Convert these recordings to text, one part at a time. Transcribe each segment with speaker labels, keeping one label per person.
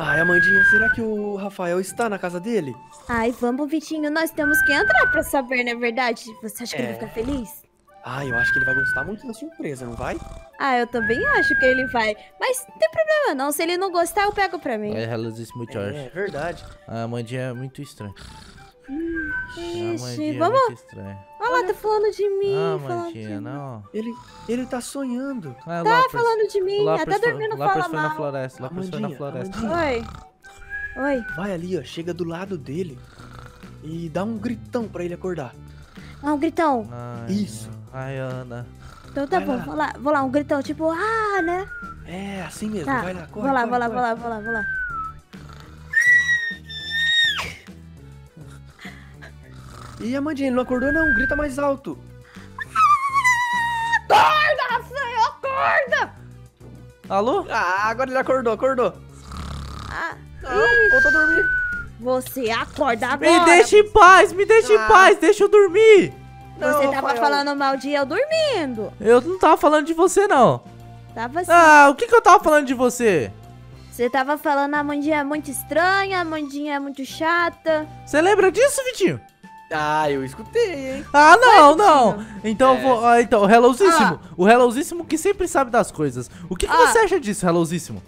Speaker 1: Ai, Amandinha, será que o Rafael está na casa dele?
Speaker 2: Ai, vamos, Vitinho. Nós temos que entrar pra saber, não é verdade? Você acha que ele
Speaker 1: É.
Speaker 2: vai ficar feliz?
Speaker 1: Ah, eu acho que ele vai gostar muito da surpresa, não vai?
Speaker 2: Ah, eu também acho que ele vai. Mas não tem problema não. Se ele não gostar, eu pego pra mim.
Speaker 3: É, reluzíssimo George.
Speaker 1: É, verdade.
Speaker 3: A Amandinha é muito estranha.
Speaker 2: Ixi,
Speaker 3: é
Speaker 2: vamos. Olha lá, tá falando de mim.
Speaker 3: Ah,
Speaker 2: falando de
Speaker 3: Amandinha,
Speaker 2: mim.
Speaker 3: não.
Speaker 1: Ele, ele tá sonhando.
Speaker 3: Ah,
Speaker 2: Tá
Speaker 3: Lopers.
Speaker 2: falando de mim.
Speaker 3: Lopers
Speaker 2: Até dormindo
Speaker 3: Lopers
Speaker 2: fala
Speaker 3: foi na
Speaker 2: mal.
Speaker 3: floresta. Lopers foi na floresta.
Speaker 1: Amandinha.
Speaker 2: Oi. Oi.
Speaker 1: Vai ali, ó, chega do lado dele e dá um gritão pra ele acordar.
Speaker 2: Ah, um gritão.
Speaker 3: Ai,
Speaker 1: Isso.
Speaker 3: Ai, Ana.
Speaker 2: Então tá
Speaker 1: Vai
Speaker 2: bom,
Speaker 1: lá.
Speaker 2: vou lá, vou lá, um gritão, tipo, ah, né?
Speaker 1: É, assim mesmo,
Speaker 2: Tá,
Speaker 1: vai lá, corre,
Speaker 2: vou lá,
Speaker 1: corre,
Speaker 2: vou lá,
Speaker 1: corre.
Speaker 2: vou lá, vou lá, vou lá.
Speaker 1: Ih, Amandinha, ele não acordou não, grita mais alto.
Speaker 2: Acorda, Rafael, acorda!
Speaker 3: Alô?
Speaker 1: Ah, agora ele acordou, acordou.
Speaker 2: Ah,
Speaker 1: Ah, voltou a dormir.
Speaker 2: você acorda
Speaker 3: Me
Speaker 2: agora!
Speaker 3: deixa em paz, me deixa em
Speaker 1: Ah.
Speaker 3: paz, deixa eu dormir.
Speaker 2: Você
Speaker 1: Não,
Speaker 2: tava
Speaker 1: Rafael.
Speaker 2: falando mal de eu dormindo.
Speaker 3: Eu não tava falando de você, não.
Speaker 2: Tava assim.
Speaker 3: Ah, o que que eu tava falando de você?
Speaker 2: Você tava falando a Mandinha é muito estranha, a Mandinha é muito chata.
Speaker 3: Você lembra disso, Vitinho?
Speaker 1: Ah, eu escutei, hein.
Speaker 3: Ah, não, não. Então, eu
Speaker 1: É.
Speaker 3: vou. Ah, então, o Hellowzíssimo. O Hellowzíssimo que sempre sabe das coisas. O que, que
Speaker 2: Ah.
Speaker 3: você acha disso, Hellowzíssimo?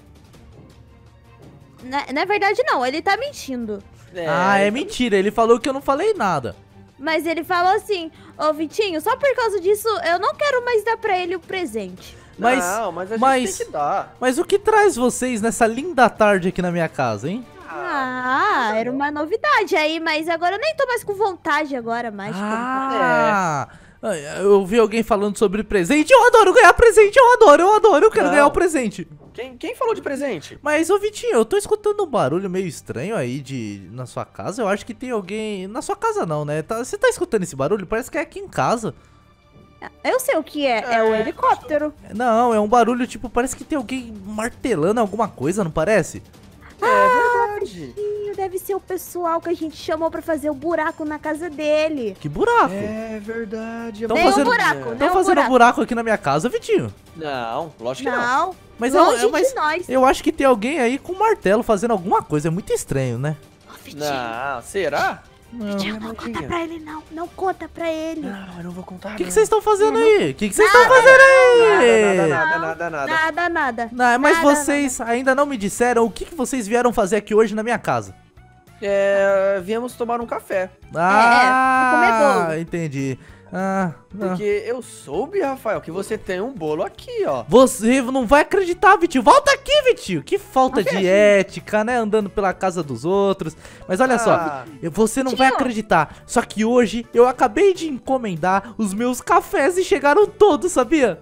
Speaker 2: Na, na verdade, não, ele tá mentindo.
Speaker 3: ah, é mentira. Ele falou que eu não falei nada.
Speaker 2: Mas ele falou assim, ô Vitinho, só por causa disso eu não quero mais dar pra ele o presente.
Speaker 3: Mas,
Speaker 1: não, mas a gente
Speaker 3: mas-
Speaker 1: tem que dar.
Speaker 3: mas o que traz vocês nessa linda tarde aqui na minha casa, hein?
Speaker 2: Ah, era uma novidade aí, mas agora eu nem tô mais com vontade agora mais.
Speaker 3: Ah, eu vi alguém falando sobre presente. Eu adoro ganhar presente, eu adoro, eu adoro, eu quero
Speaker 1: Não.
Speaker 3: ganhar o presente.
Speaker 1: Quem, quem falou de presente?
Speaker 3: Mas, ô Vitinho, eu tô escutando um barulho meio estranho aí de na sua casa. Eu acho que tem alguém. Na sua casa não, né? Tá- Você tá escutando esse barulho? Parece que é aqui em casa.
Speaker 2: Eu sei o que é, é o helicóptero.
Speaker 3: Não, é um barulho tipo, parece que tem alguém martelando alguma coisa, não parece?
Speaker 1: É verdade.
Speaker 2: Deve ser o pessoal que a gente chamou pra fazer o buraco na casa dele.
Speaker 3: Que buraco.
Speaker 1: É verdade.
Speaker 3: Tão
Speaker 2: Tem um
Speaker 3: fazendo-
Speaker 2: buraco, né?
Speaker 3: Estão
Speaker 2: um
Speaker 3: fazendo
Speaker 2: buraco.
Speaker 3: buraco aqui na minha casa, Vitinho.
Speaker 1: Não, lógico que não.
Speaker 2: Não,
Speaker 3: Mas, eu,
Speaker 2: longe
Speaker 3: eu- mas
Speaker 2: nós.
Speaker 3: eu acho que tem alguém aí com um martelo fazendo alguma coisa. É muito estranho, né?
Speaker 2: Ô, Vitinho,
Speaker 1: Não, será?
Speaker 3: Não.
Speaker 2: Vitinho, não conta pra ele não, não conta pra ele.
Speaker 1: Não, eu não vou contar.
Speaker 3: O que vocês estão fazendo aí? O que vocês estão
Speaker 2: Nada.
Speaker 3: fazendo aí?
Speaker 1: Nada, nada, nada, nada.
Speaker 2: Nada, nada.
Speaker 3: Não, mas
Speaker 2: Nada,
Speaker 3: vocês ainda não me disseram o que, que vocês vieram fazer aqui hoje na minha casa.
Speaker 1: É, viemos tomar um café.
Speaker 3: Ah,
Speaker 2: comer bolo.
Speaker 3: entendi. Ah, não.
Speaker 1: Porque eu soube, Rafael, que você tem um bolo aqui, ó.
Speaker 3: Você não vai acreditar, Vitinho. Volta aqui, Vitinho. Que falta de ética, né? Andando pela casa dos outros. Mas olha só,
Speaker 1: Ah.
Speaker 3: eu- você não vai
Speaker 2: Tio.
Speaker 3: acreditar. Só que hoje eu acabei de encomendar os meus cafés e chegaram todos, sabia?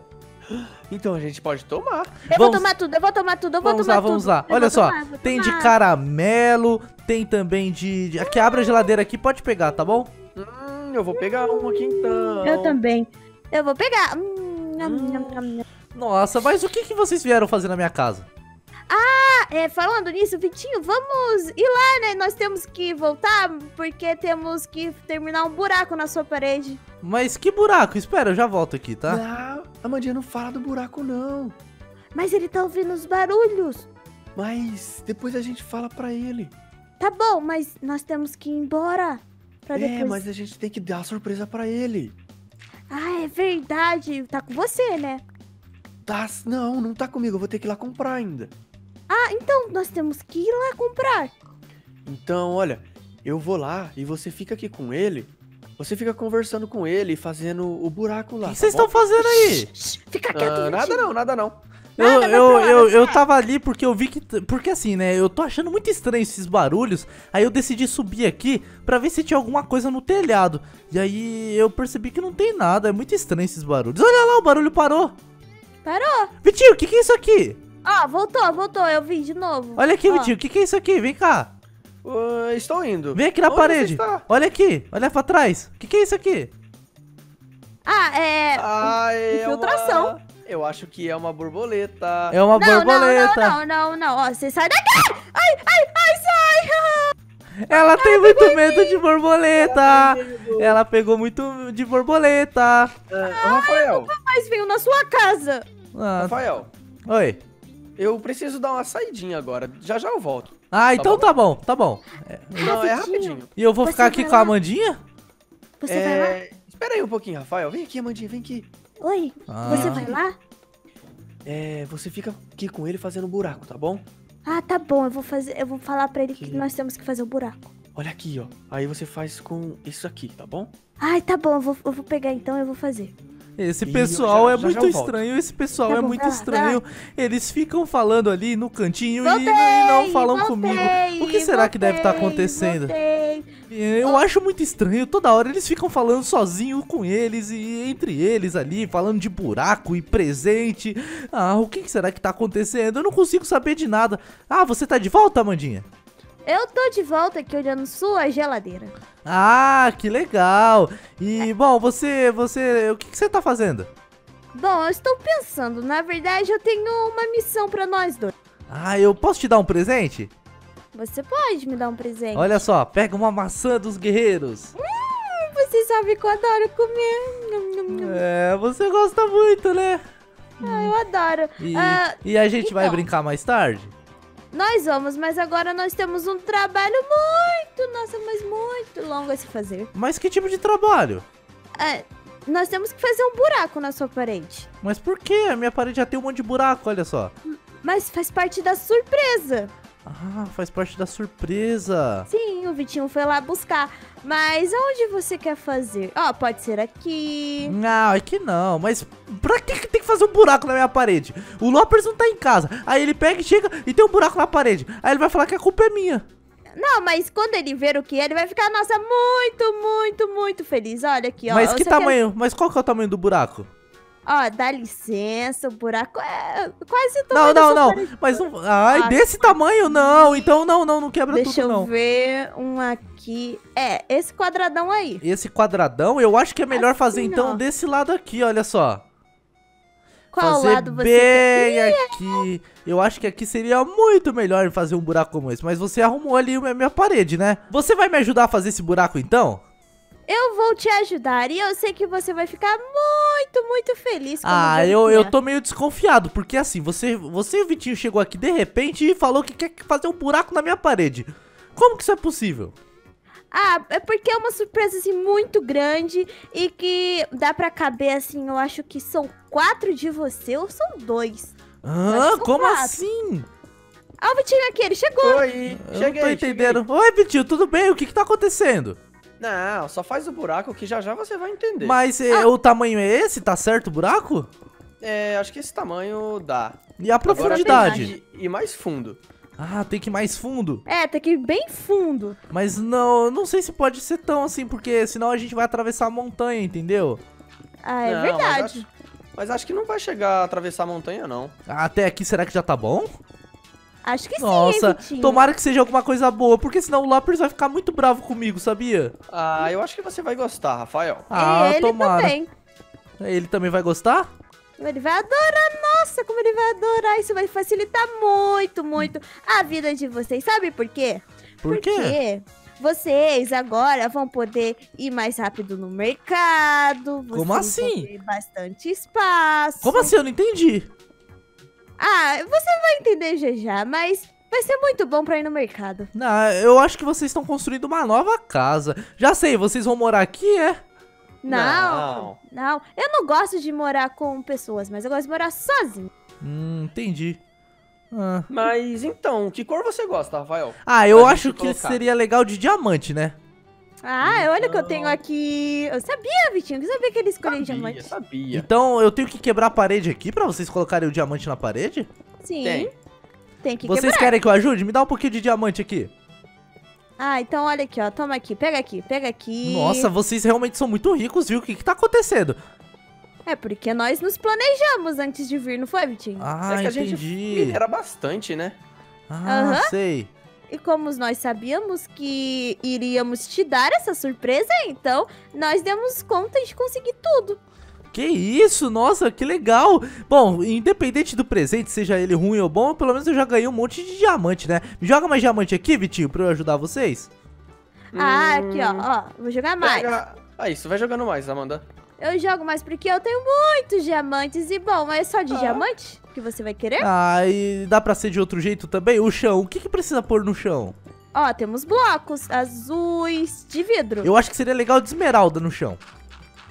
Speaker 1: Então a gente pode tomar.
Speaker 2: Eu
Speaker 3: Vamos-
Speaker 2: vou tomar tudo, eu vou tomar tudo, eu vou
Speaker 3: Vamos
Speaker 2: tomar
Speaker 3: lá,
Speaker 2: tudo.
Speaker 3: vamos lá.
Speaker 2: Eu
Speaker 3: Olha
Speaker 2: vou
Speaker 3: só,
Speaker 2: tomar,
Speaker 3: tem de
Speaker 2: tomar.
Speaker 3: caramelo, tem também de, de... Aqui, abre a geladeira aqui, pode pegar, tá bom?
Speaker 1: Hum, eu vou pegar um aqui então.
Speaker 2: Eu também. Eu vou pegar. Hum, nham.
Speaker 3: Nossa, mas o que, que vocês vieram fazer na minha casa?
Speaker 2: Ah, é, falando nisso, Vitinho, vamos ir lá, né? Nós temos que voltar porque temos que terminar um buraco na sua parede.
Speaker 3: Mas que buraco? Espera, eu já volto aqui, tá?
Speaker 1: Não, Amandinha, não fala do buraco, não.
Speaker 2: Mas ele tá ouvindo os barulhos.
Speaker 1: Mas depois a gente fala pra ele.
Speaker 2: Tá bom, mas nós temos que ir embora. Pra
Speaker 1: É,
Speaker 2: depois...
Speaker 1: mas a gente tem que dar a surpresa pra ele.
Speaker 2: Ah, é verdade. Tá com você, né?
Speaker 1: Tá, não, não tá comigo, eu vou ter que ir lá comprar ainda.
Speaker 2: Ah, então nós temos que ir lá comprar.
Speaker 1: Então, olha, eu vou lá e você fica aqui com ele. Você fica conversando com ele fazendo o buraco lá.
Speaker 3: O que
Speaker 1: tá
Speaker 3: vocês
Speaker 1: bom?
Speaker 3: estão fazendo aí?
Speaker 2: Fica quieto,
Speaker 1: Ah, nada não, nada não.
Speaker 3: Eu, eu, eu, eu tava ali porque eu vi que. Porque assim, né? Eu tô achando muito estranho esses barulhos. Aí eu decidi subir aqui pra ver se tinha alguma coisa no telhado. E aí eu percebi que não tem nada. É muito estranho esses barulhos. Olha lá, o barulho parou.
Speaker 2: Parou.
Speaker 3: Vitinho, o que, que é isso aqui?
Speaker 2: Ó, voltou, voltou. Eu vi de novo.
Speaker 3: Olha aqui,
Speaker 2: Ó.
Speaker 3: Vitinho, o que, que é isso aqui? Vem cá.
Speaker 1: Ah, estou indo.
Speaker 3: Vem aqui na
Speaker 1: Onde
Speaker 3: parede.
Speaker 1: você está?
Speaker 3: Olha aqui, olha pra trás. O que, que é isso aqui?
Speaker 2: Ah, é...
Speaker 1: Ah, é
Speaker 2: Infiltração.
Speaker 1: uma- Eu acho que é uma borboleta.
Speaker 3: É uma
Speaker 2: Não, não,
Speaker 3: borboleta.
Speaker 2: não, não, não, não. Ó, você sai daqui. Ai, ai, ai, sai.
Speaker 3: Ela tem muito medo de borboleta. Ela pegou muito de borboleta.
Speaker 1: Ah, Rafael,
Speaker 2: Mas veio na sua casa.
Speaker 3: Ah,
Speaker 1: Rafael,
Speaker 3: oi.
Speaker 1: eu preciso dar uma saidinha agora. Já já eu volto.
Speaker 3: Ah, então
Speaker 1: bom?
Speaker 3: tá bom, tá bom.
Speaker 1: Não, é
Speaker 2: Rapidinho.
Speaker 3: E eu vou
Speaker 2: Você
Speaker 3: ficar aqui
Speaker 2: vai
Speaker 3: com a
Speaker 2: lá?
Speaker 3: Amandinha?
Speaker 2: Você vai lá?
Speaker 1: É... Espera aí um pouquinho, Rafael. Vem aqui, Amandinha, vem aqui.
Speaker 2: Oi,
Speaker 3: Ah.
Speaker 2: você vai lá?
Speaker 1: É, você fica aqui com ele fazendo buraco, tá bom?
Speaker 2: Ah, tá bom, eu vou fazer, eu vou falar pra ele que
Speaker 1: Que-
Speaker 2: nós temos que fazer o buraco.
Speaker 1: Olha aqui, ó. Aí você faz com isso aqui, tá bom?
Speaker 2: Ai, tá bom, eu vou, eu vou pegar então, eu vou fazer.
Speaker 3: Esse pessoal
Speaker 1: já-
Speaker 3: é
Speaker 1: já-
Speaker 3: muito
Speaker 1: já
Speaker 3: estranho, esse pessoal
Speaker 2: Tá
Speaker 3: é
Speaker 2: bom,
Speaker 3: muito estranho. Eles ficam falando ali no cantinho e-
Speaker 2: Voltei,
Speaker 3: e não falam
Speaker 2: voltei,
Speaker 3: comigo. O que será que deve estar
Speaker 2: voltei,
Speaker 3: acontecendo?
Speaker 2: voltei.
Speaker 3: Eu acho muito estranho, toda hora eles ficam falando sozinho com eles e entre eles ali, falando de buraco e presente. Ah, o que que será que tá acontecendo? Eu não consigo saber de nada. Ah, você tá de volta, Amandinha?
Speaker 2: Eu tô de volta aqui olhando sua geladeira.
Speaker 3: Ah, que legal. E, bom, você, você, o que que você tá fazendo?
Speaker 2: Bom, eu estou pensando, na verdade eu tenho uma missão pra nós dois.
Speaker 3: Ah, eu posso te dar um presente?
Speaker 2: Você pode me dar um presente?
Speaker 3: Olha só, pega uma maçã dos guerreiros.
Speaker 2: Você sabe que eu adoro comer.
Speaker 3: É, você gosta muito, né?
Speaker 2: Ah, eu adoro.
Speaker 3: E,
Speaker 2: Ah,
Speaker 3: e a gente vai
Speaker 2: então.
Speaker 3: brincar mais tarde?
Speaker 2: nós vamos, mas agora nós temos um trabalho muito, nossa, mas muito longo a se fazer.
Speaker 3: Mas que tipo de trabalho?
Speaker 2: Ah, nós temos que fazer um buraco na sua parede.
Speaker 3: Mas por quê? A minha parede já tem um monte de buraco, olha só.
Speaker 2: Mas faz parte da surpresa.
Speaker 3: Ah, faz parte da surpresa.
Speaker 2: Sim, o Vitinho foi lá buscar. Mas aonde você quer fazer? Ó, pode ser aqui.
Speaker 3: Não, é que não. Mas pra que que tem que fazer um buraco na minha parede? O Lopers não tá em casa. Aí ele pega e chega e tem um buraco na parede. Aí ele vai falar que a culpa é minha.
Speaker 2: Não, mas quando ele ver o que é, ele vai ficar, nossa, muito, muito, muito feliz. Olha aqui, ó.
Speaker 3: mas
Speaker 2: eu
Speaker 3: que tamanho? Mas qual que é o tamanho do buraco?
Speaker 2: Ó, dá licença, o buraco é quase
Speaker 3: Não,
Speaker 2: da
Speaker 3: não, não.
Speaker 2: parede.
Speaker 3: Mas não. Ai,
Speaker 2: Ah,
Speaker 3: desse tamanho não. Então não, não, não quebra
Speaker 2: Deixa
Speaker 3: tudo
Speaker 2: eu
Speaker 3: não.
Speaker 2: ver um aqui. É, esse quadradão aí.
Speaker 3: Esse quadradão, eu acho que é melhor fazer
Speaker 2: Assim,
Speaker 3: então
Speaker 2: ó.
Speaker 3: desse lado aqui, olha só.
Speaker 2: Qual
Speaker 3: fazer
Speaker 2: lado você
Speaker 3: bem
Speaker 2: quer?
Speaker 3: aqui. Eu acho que aqui seria muito melhor fazer um buraco como esse. Mas você arrumou ali a minha parede, né? Você vai me ajudar a fazer esse buraco então?
Speaker 2: Eu vou te ajudar e eu sei que você vai ficar muito, muito feliz.
Speaker 3: Ah, eu, eu tô meio desconfiado. Porque assim, você, você e o Vitinho chegou aqui de repente e falou que quer fazer um buraco na minha parede. Como que isso é possível?
Speaker 2: Ah, é porque é uma surpresa assim muito grande e que dá pra caber assim, eu acho que são quatro de você ou são dois.
Speaker 3: Ah,
Speaker 2: são
Speaker 3: como
Speaker 2: quatro.
Speaker 3: assim?
Speaker 2: Ah, o Vitinho aqui, ele chegou.
Speaker 1: Oi,
Speaker 3: Eu
Speaker 1: cheguei.
Speaker 3: não tô entendendo. Oi, Vitinho, tudo bem? O que que tá acontecendo?
Speaker 1: cheguei. Não, só faz o buraco que já já você vai entender.
Speaker 3: Mas é,
Speaker 2: Ah.
Speaker 3: o tamanho é esse? Tá certo o buraco?
Speaker 1: É, acho que esse tamanho dá.
Speaker 3: E a
Speaker 1: Agora
Speaker 3: profundidade?
Speaker 1: que ir mais fundo.
Speaker 3: Ah, tem que ir mais fundo.
Speaker 2: É, tá aqui bem fundo.
Speaker 3: Mas não, não sei se pode ser tão assim, porque senão a gente vai atravessar a montanha, entendeu?
Speaker 2: Ah, é
Speaker 1: Não, mas
Speaker 2: verdade.
Speaker 1: acho- Mas acho que não vai chegar a atravessar a montanha, não.
Speaker 3: Até aqui, será que já tá bom?
Speaker 2: Acho que sim,
Speaker 3: Nossa,
Speaker 2: hein, Vitinho?
Speaker 3: tomara que seja alguma coisa boa, porque senão o Lopers vai ficar muito bravo comigo, sabia?
Speaker 1: Ah, eu acho que você vai gostar, Rafael.
Speaker 3: Ah,
Speaker 2: ele
Speaker 3: tomara.
Speaker 2: também.
Speaker 3: Ele também vai gostar?
Speaker 2: Ele vai adorar, nossa, como ele vai adorar. Isso vai facilitar muito, muito a vida de vocês. Sabe por quê?
Speaker 3: Por quê?
Speaker 2: Porque vocês agora vão poder ir mais rápido no mercado.
Speaker 3: Como assim?
Speaker 2: Vão ter bastante espaço.
Speaker 3: Como assim? Eu não entendi.
Speaker 2: Ah, você vai entender já já, mas vai ser muito bom pra ir no mercado.
Speaker 3: Não, eu acho que vocês estão construindo uma nova casa. Já sei, vocês vão morar aqui, é?
Speaker 2: Não, não, Eu não gosto de morar com pessoas, mas eu gosto de morar sozinho.
Speaker 3: Hum, entendi. Ah,
Speaker 1: Mas então, que cor você gosta, Rafael?
Speaker 3: Ah, eu
Speaker 1: Pra
Speaker 3: acho que
Speaker 1: colocar.
Speaker 3: seria legal de diamante, né?
Speaker 2: Ah, olha o que eu
Speaker 1: Então.
Speaker 2: tenho aqui. Eu sabia, Vitinho, eu sabia que ele escolheu
Speaker 1: Sabia,
Speaker 2: diamante.
Speaker 1: sabia.
Speaker 3: Então eu tenho que quebrar a parede aqui pra vocês colocarem o diamante na parede?
Speaker 2: Sim,
Speaker 1: Tem.
Speaker 2: tem que
Speaker 3: Vocês
Speaker 2: quebrar.
Speaker 3: querem que eu ajude? Me dá um pouquinho de diamante aqui.
Speaker 2: Ah, então olha aqui, ó. Toma aqui, pega aqui, pega aqui.
Speaker 3: Nossa, vocês realmente são muito ricos, viu? O que que tá acontecendo?
Speaker 2: É porque nós nos planejamos antes de vir, não foi, Vitinho?
Speaker 3: Ah,
Speaker 1: é que a gente
Speaker 3: entendi.
Speaker 1: minera bastante, né?
Speaker 3: Ah,
Speaker 2: Aham.
Speaker 3: sei.
Speaker 2: E como nós sabíamos que iríamos te dar essa surpresa, então nós demos conta de conseguir tudo.
Speaker 3: Que isso, nossa, que legal. Bom, independente do presente, seja ele ruim ou bom, pelo menos eu já ganhei um monte de diamante, né? Me joga mais diamante aqui, Vitinho, pra eu ajudar vocês.
Speaker 2: Ah,
Speaker 1: Hum,
Speaker 2: aqui, ó, ó. Vou jogar mais.
Speaker 1: pega- Ah, isso, vai jogando mais, Amanda.
Speaker 2: Eu jogo mais porque eu tenho muitos diamantes. E bom, é só de
Speaker 1: Ah.
Speaker 2: diamante que você vai querer.
Speaker 3: Ah, e dá pra ser de outro jeito também? O chão, o que, que precisa pôr no chão?
Speaker 2: Ó, temos blocos azuis de vidro.
Speaker 3: Eu acho que seria legal de esmeralda no chão.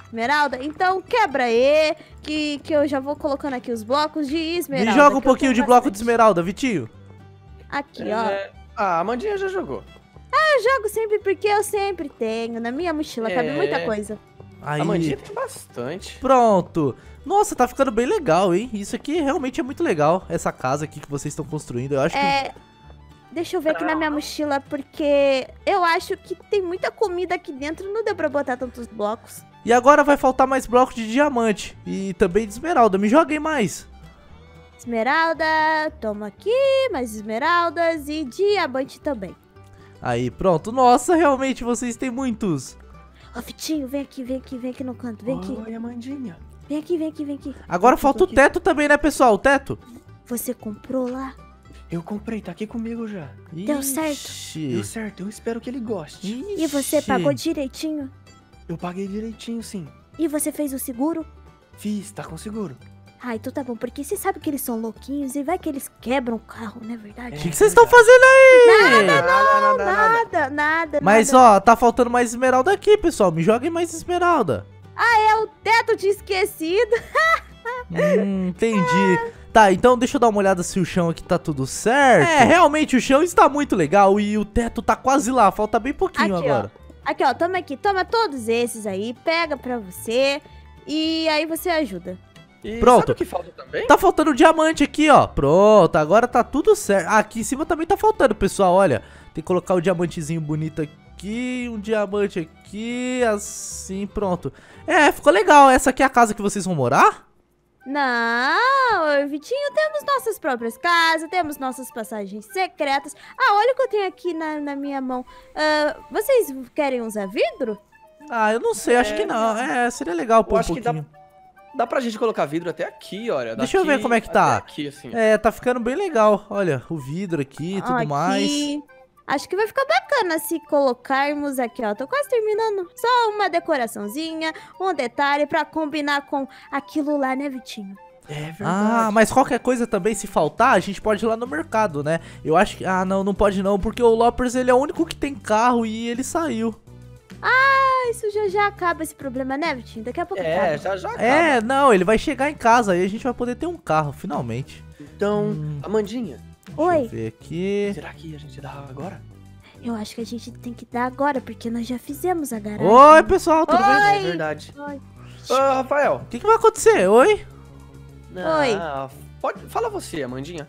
Speaker 2: Esmeralda, então quebra aí, que, que eu já vou colocando aqui os blocos de esmeralda.
Speaker 3: Me joga um
Speaker 2: que
Speaker 3: pouquinho de bloco de esmeralda, Vitinho.
Speaker 2: Aqui, ó.
Speaker 1: É, Ah, a Amandinha já jogou.
Speaker 2: Eu jogo sempre porque eu sempre tenho. Na minha mochila cabe
Speaker 1: É.
Speaker 2: muita coisa.
Speaker 3: Aí,
Speaker 1: A Amandinha tem bastante.
Speaker 3: pronto. Nossa, tá ficando bem legal, hein? Isso aqui realmente é muito legal, essa casa aqui que vocês estão construindo. Eu acho que...
Speaker 2: É. Deixa eu ver aqui na minha mochila, porque eu acho que tem muita comida aqui dentro. Não deu pra botar tantos blocos.
Speaker 3: E agora vai faltar mais blocos de diamante e também de esmeralda. Me joguem mais.
Speaker 2: Esmeralda, toma aqui, mais esmeraldas e diamante também.
Speaker 3: Aí, pronto. Nossa, realmente vocês têm muitos.
Speaker 2: Ó, Vitinho, vem aqui, vem aqui, vem aqui no canto, vem aqui.
Speaker 1: Oi, Amandinha.
Speaker 2: Vem aqui, vem aqui, vem aqui.
Speaker 3: Agora falta o teto também, né, pessoal? O teto.
Speaker 2: Você comprou lá?
Speaker 1: Eu comprei, tá aqui comigo já.
Speaker 2: Deu certo.
Speaker 3: Ixi.
Speaker 1: Deu certo, eu espero que ele goste.
Speaker 2: E você
Speaker 3: Ixi.
Speaker 2: pagou direitinho?
Speaker 1: Eu paguei direitinho, sim.
Speaker 2: E você fez o seguro?
Speaker 1: Fiz, tá com seguro.
Speaker 2: Ah, então tá bom, porque você sabe que eles são louquinhos e vai que eles quebram o carro, não é
Speaker 3: O
Speaker 2: verdade?
Speaker 3: que que vocês estão fazendo aí?
Speaker 1: Nada, nada, nada.
Speaker 2: Nada, nada,
Speaker 3: Mas,
Speaker 2: nada.
Speaker 3: ó, tá faltando mais esmeralda aqui, pessoal. Me joguem mais esmeralda.
Speaker 2: É o teto tinha esquecido.
Speaker 3: Hum, entendi. Tá, então deixa eu dar uma olhada se o chão aqui tá tudo certo. É, realmente o chão está muito legal e o teto tá quase lá. Falta bem pouquinho
Speaker 2: Aqui,
Speaker 3: agora.
Speaker 2: Aqui, ó, toma aqui, toma todos esses aí, pega pra você e aí você ajuda.
Speaker 1: E
Speaker 3: Pronto.
Speaker 1: sabe o que falta também?
Speaker 3: Tá faltando diamante aqui, ó. Pronto, agora tá tudo certo. Ah, aqui em cima também tá faltando, pessoal. Olha, tem que colocar o diamantezinho bonito aqui, um diamante aqui, assim, pronto. É, ficou legal. Essa aqui é a casa que vocês vão morar?
Speaker 2: Não, eu e Vitinho temos nossas próprias casas, temos nossas passagens secretas. Ah, olha o que eu tenho aqui na, na minha mão. Ah, vocês querem usar vidro?
Speaker 3: Ah, eu não sei, acho
Speaker 1: É,
Speaker 3: que não. É, seria legal pôr um
Speaker 1: acho que dá-
Speaker 3: pouquinho.
Speaker 1: Dá pra gente colocar vidro até aqui, olha.
Speaker 3: Deixa eu ver
Speaker 1: daqui
Speaker 3: como é que tá.
Speaker 1: Aqui, assim.
Speaker 3: É, tá ficando bem legal. Olha, o vidro aqui e tudo
Speaker 2: Aqui.
Speaker 3: mais.
Speaker 2: Acho que vai ficar bacana se colocarmos aqui, ó. Tô quase terminando. Só uma decoraçãozinha, um detalhe pra combinar com aquilo lá, né, Vitinho?
Speaker 1: É verdade.
Speaker 3: Ah, mas qualquer coisa também, se faltar, a gente pode ir lá no mercado, né? Eu acho que. Ah, não, não pode não, porque o Loppers ele é o único que tem carro e ele saiu.
Speaker 2: Ah, isso já já acaba esse problema, né, Vitinho? Daqui a pouco
Speaker 1: É,
Speaker 2: acaba.
Speaker 1: já já acaba.
Speaker 3: É, não, ele vai chegar em casa e a gente vai poder ter um carro, finalmente.
Speaker 1: Então,
Speaker 3: Hum.
Speaker 1: Amandinha,
Speaker 3: Deixa eu
Speaker 2: Oi,
Speaker 3: ver aqui.
Speaker 1: será que a gente dá agora?
Speaker 2: eu acho que a gente tem que dar agora, porque nós já fizemos a garagem.
Speaker 3: Oi, pessoal, tudo bem?
Speaker 2: Oi.
Speaker 1: É verdade.
Speaker 2: Oi.
Speaker 1: Ô, Rafael.
Speaker 3: O que, que vai acontecer? Oi?
Speaker 2: Oi.
Speaker 1: Ah, pode, fala você, Amandinha.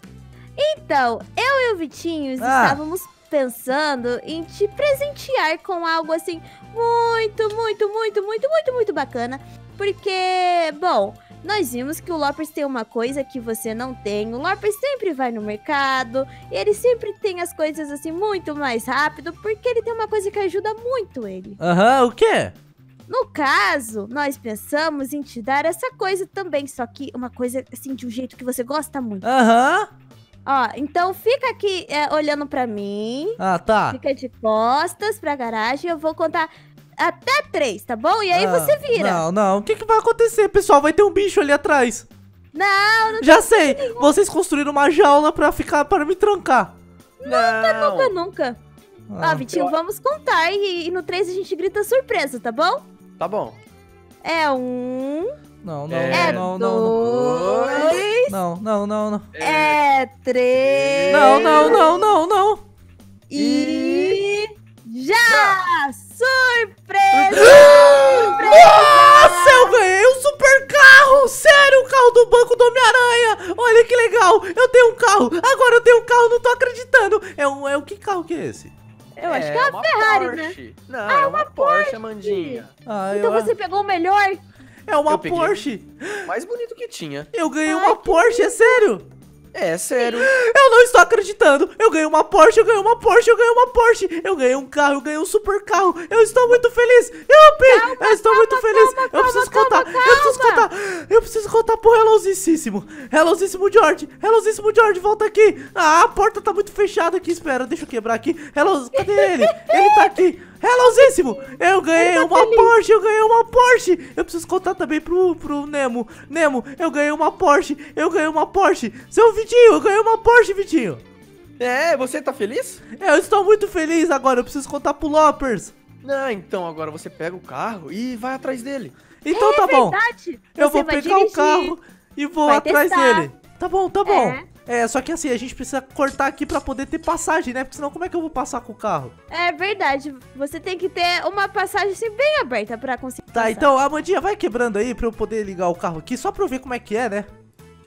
Speaker 2: Então, eu e o Vitinho
Speaker 3: Ah.
Speaker 2: estávamos pensando em te presentear com algo assim muito, muito, muito, muito, muito, muito bacana. Porque, bom, nós vimos que o Lopers tem uma coisa que você não tem. O Lopers sempre vai no mercado, e ele sempre tem as coisas assim muito mais rápido, porque ele tem uma coisa que ajuda muito ele.
Speaker 3: Aham, o quê?
Speaker 2: No caso, nós pensamos em te dar essa coisa também, só que uma coisa assim de um jeito que você gosta muito.
Speaker 3: Aham.
Speaker 2: Ó, então fica aqui é, olhando pra mim.
Speaker 3: Ah, tá.
Speaker 2: Fica de costas pra garagem. Eu vou contar até três, tá bom? E aí
Speaker 3: Ah,
Speaker 2: você vira.
Speaker 3: Não, não. O que, que vai acontecer, pessoal? Vai ter um bicho ali atrás.
Speaker 2: Não, não
Speaker 3: Já sei. Vocês construíram uma jaula pra ficar para me trancar.
Speaker 1: Não,
Speaker 2: nunca, nunca.
Speaker 3: Ah,
Speaker 2: Ó, Vitinho, vamos contar. E, e no três a gente grita surpresa, tá bom?
Speaker 1: Tá bom.
Speaker 2: É um.
Speaker 3: Não, não,
Speaker 1: É
Speaker 3: não, não, não.
Speaker 2: dois.
Speaker 3: Não, não, não, não.
Speaker 2: É três.
Speaker 3: Não, não, não, não, não.
Speaker 2: E. Já!
Speaker 3: Nossa, eu ganhei um super carro! Sério, o carro do banco do Homem-Aranha! Olha que legal! Eu tenho um carro! Agora eu tenho um carro, não tô acreditando! É um. É o que carro que é esse?
Speaker 2: Eu acho que é uma Ferrari, né?
Speaker 1: Porsche. Não, é uma Porsche, Amandinha.
Speaker 3: Ah,
Speaker 2: Então
Speaker 3: eu-
Speaker 2: você pegou o melhor?
Speaker 3: É uma. Porsche!
Speaker 1: Mais bonito que tinha.
Speaker 3: Eu ganhei uma Porsche, é sério!
Speaker 1: É, sério.
Speaker 3: Eu não estou acreditando! Eu ganhei uma Porsche, eu ganhei uma Porsche, eu ganhei uma Porsche! Eu ganhei um carro, eu ganhei um super carro! Eu estou muito feliz! Eu, eu estou muito feliz! eu preciso contar! eu preciso contar! Eu preciso contar pro Hellosíssimo! Hellosíssimo George! Hellosíssimo George, volta aqui! Ah, a porta tá muito fechada aqui, espera, deixa eu quebrar aqui. Hellos, cadê ele? Ele tá aqui! Hellozíssimo! Eu ganhei
Speaker 2: tá
Speaker 3: uma
Speaker 2: feliz.
Speaker 3: Porsche, eu ganhei uma Porsche! Eu preciso contar também pro, pro Nemo. Nemo, eu ganhei uma Porsche, eu ganhei uma Porsche! Seu Vitinho, eu ganhei uma Porsche, Vitinho!
Speaker 1: É, você tá feliz?
Speaker 3: Eu estou muito feliz agora, eu preciso contar pro Loppers.
Speaker 1: Não, então agora você pega o carro e vai atrás dele.
Speaker 3: Então tá
Speaker 2: é
Speaker 3: bom,
Speaker 2: verdade.
Speaker 3: eu
Speaker 2: Você
Speaker 3: vou
Speaker 2: vai
Speaker 3: pegar o
Speaker 2: dirigir.
Speaker 3: carro e vou
Speaker 2: Vai
Speaker 3: atrás
Speaker 2: testar.
Speaker 3: dele. Tá bom, tá bom.
Speaker 2: É.
Speaker 3: É, só que assim, a gente precisa cortar aqui pra poder ter passagem, né? Porque senão como é que eu vou passar com o carro?
Speaker 2: É verdade. Você tem que ter uma passagem assim bem aberta pra conseguir.
Speaker 3: Tá,
Speaker 2: passar.
Speaker 3: então, Amandinha, vai quebrando aí pra eu poder ligar o carro aqui, só pra eu ver como é que é, né?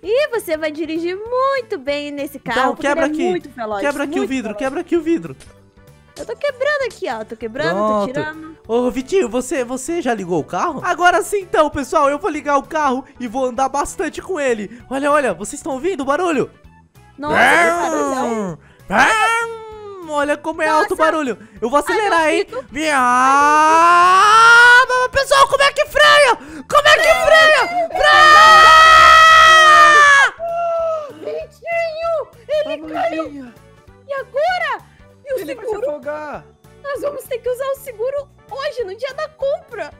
Speaker 2: E você vai dirigir muito bem nesse carro.
Speaker 3: Então, quebra
Speaker 2: é
Speaker 3: aqui.
Speaker 2: muito veloz,
Speaker 3: quebra aqui o vidro,
Speaker 2: veloz.
Speaker 3: quebra aqui o vidro.
Speaker 2: Eu tô quebrando aqui, ó. Tô quebrando,
Speaker 3: Pronto.
Speaker 2: tô tirando.
Speaker 3: Ô, Vitinho, você, você já ligou o carro? Agora sim, então, pessoal, eu vou ligar o carro e vou andar bastante com ele. Olha, olha, vocês estão ouvindo o barulho?
Speaker 2: Nossa.
Speaker 3: Vrrm, Olha como é
Speaker 2: Nossa.
Speaker 3: alto o barulho. Eu vou acelerar,
Speaker 2: Ai,
Speaker 3: hein? Pessoal, como é que freia? Como é que freia? Freia!
Speaker 2: Vitinho! Ele caiu!
Speaker 1: Amandinha,
Speaker 2: E agora? E o
Speaker 1: ele
Speaker 2: seguro? Nós vamos ter que usar o seguro hoje, no dia da compra.